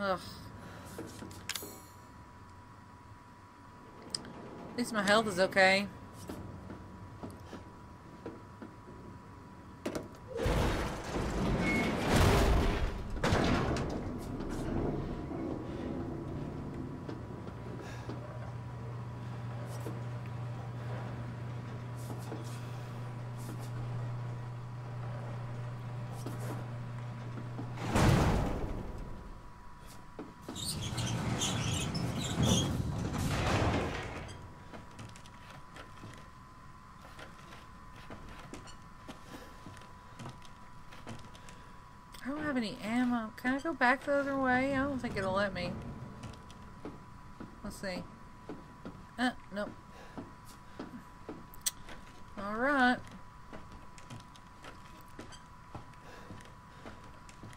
Ugh. At least my health is okay. I don't have any ammo. Can I go back the other way? I don't think it'll let me. Let's see. Uh, nope. Alright.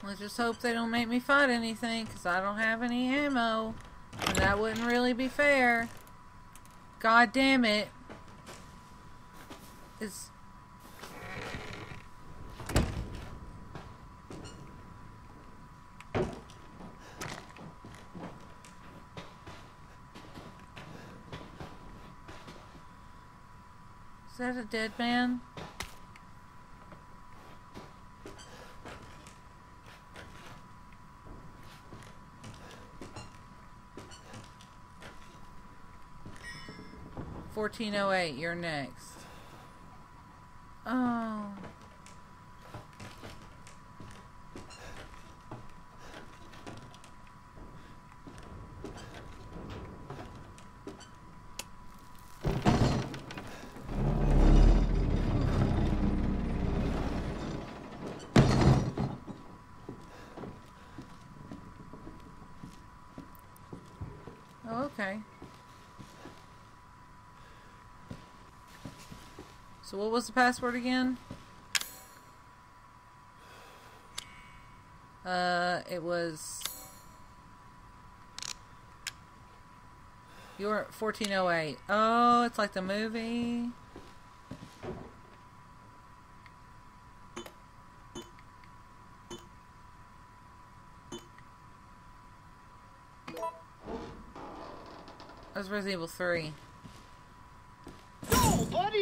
Let's just hope they don't make me fight anything, because I don't have any ammo. And that wouldn't really be fair. God damn it. It's... Is that a dead man? Fourteen oh eight, you're next. Oh. Oh, okay. So what was the password again? Uh, it was... You're at 1408. Oh, it's like the movie. That's Resident Evil 3.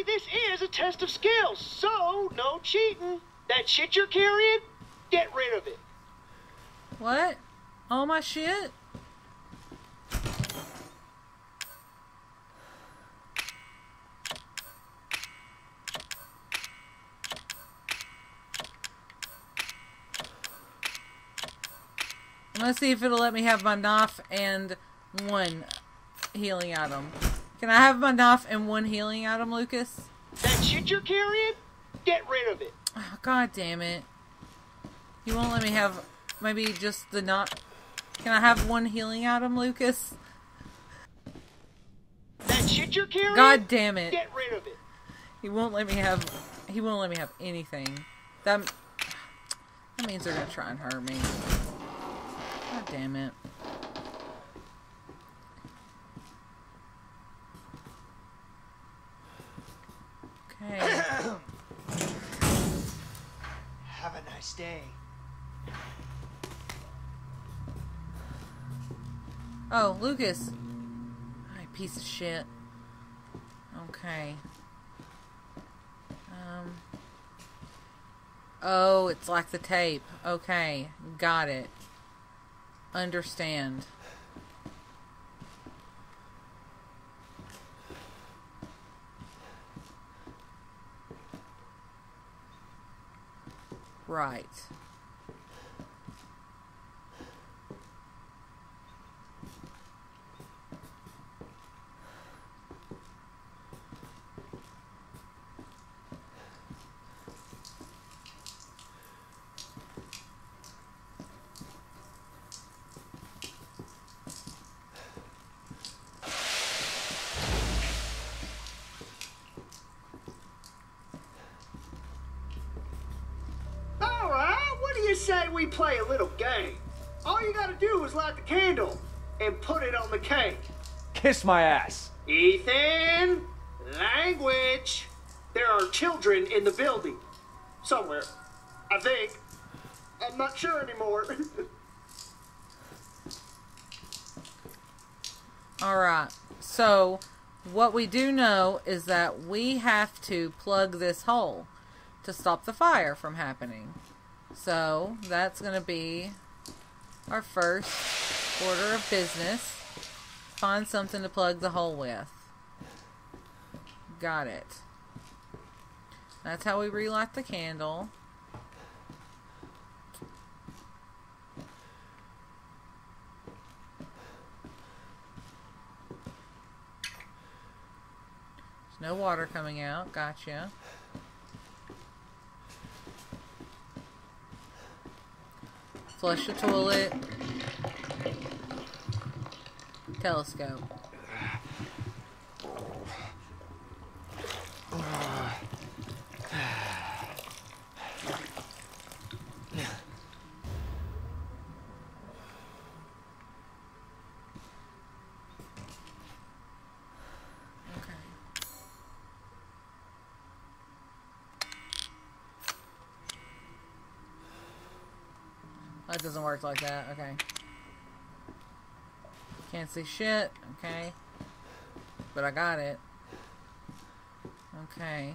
This is a test of skills, so no cheating. That shit you're carrying, get rid of it. What? All my shit? Let's see if it'll let me have my knife and one healing item. Can I have my knife and one healing item, Lucas? That shit you're carrying, get rid of it. Oh, God damn it. You won't let me have maybe just the not. Can I have one healing item, Lucas? That shit you're carrying, God damn it. get rid of it. He won't let me have. He won't let me have anything. That. That means they're gonna try and hurt me. God damn it. Okay. Have a nice day. Oh, Lucas. Ay, piece of shit. Okay. Um. Oh, it's like the tape. Okay, got it. Understand. Right. All right, what do you say we play a little game? All you gotta do is light the candle and put it on the cake. Kiss my ass. Ethan, language. There are children in the building. Somewhere. I think. I'm not sure anymore. Alright, so what we do know is that we have to plug this hole to stop the fire from happening. So that's going to be our first order of business. Find something to plug the hole with. Got it. That's how we relight the candle. There's no water coming out. Gotcha. Flush the toilet. Telescope. Okay. Doesn't work like that. Okay. Can't see shit. Okay. But I got it. Okay.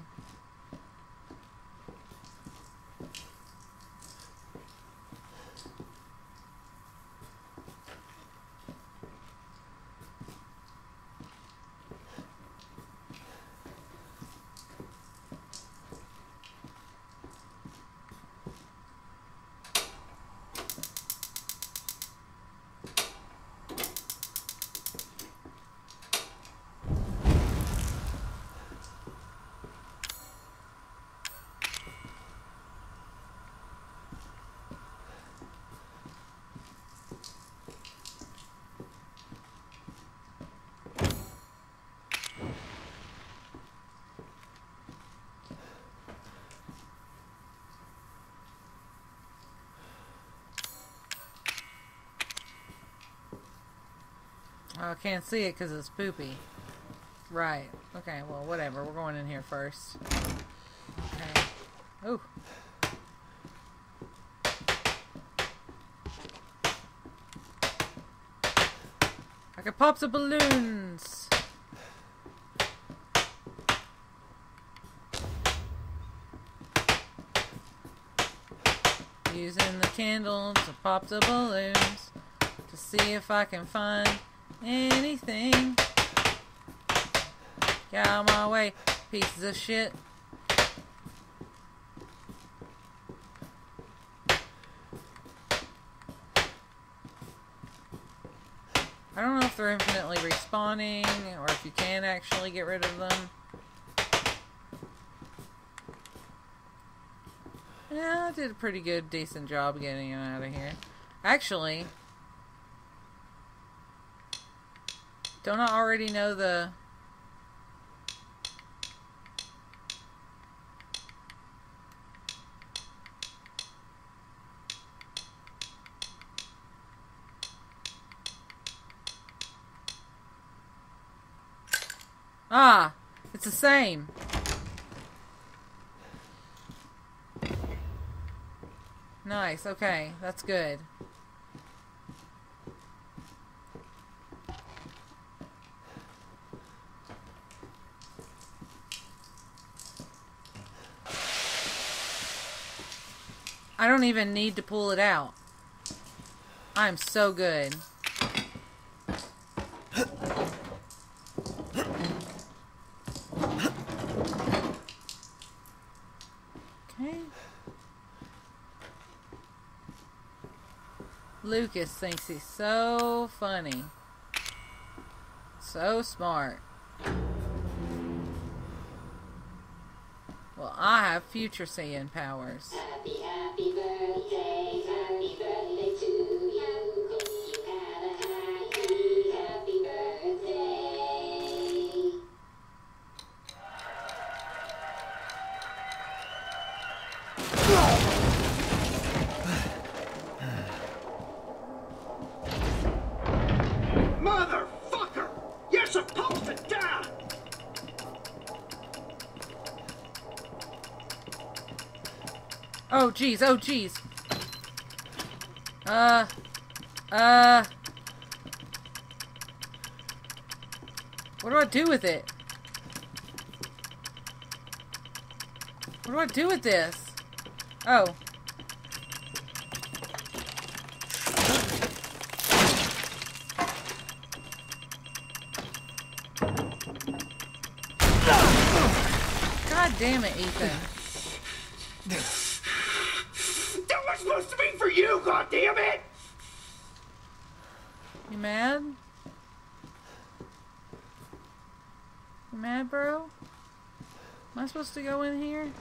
I can't see it because it's poopy. Right. Okay, well, whatever. We're going in here first. Okay. Ooh. I can pop the balloons. Using the candle to pop the balloons to see if I can find anything. Get out of my way, pieces of shit. I don't know if they're infinitely respawning or if you can actually get rid of them. Yeah, I did a pretty good, decent job getting it out of here. Actually, don't I already know the... Ah, it's the same. Nice, okay, that's good. I don't even need to pull it out. I'm so good. Okay. Lucas thinks he's so funny. So smart. I have future seeing powers. Happy, happy birthday, jeez. Oh, jeez. Uh. Uh. What do I do with it? What do I do with this? Oh. God damn it, Ethan. you, goddamn it! You mad? You mad, bro? Am I supposed to go in here?